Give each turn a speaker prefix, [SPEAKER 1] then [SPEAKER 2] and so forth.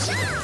[SPEAKER 1] Shut